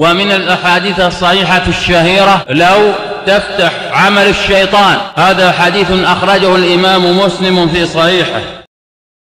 ومن الأحاديث الصحيحة الشهيرة لو تفتح عمل الشيطان هذا حديث أخرجه الإمام مسلم في صحيحه.